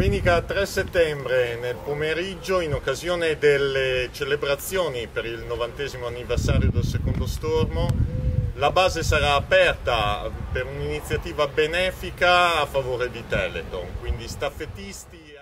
Domenica 3 settembre nel pomeriggio, in occasione delle celebrazioni per il novantesimo anniversario del secondo stormo, la base sarà aperta per un'iniziativa benefica a favore di Teleton, quindi staffettisti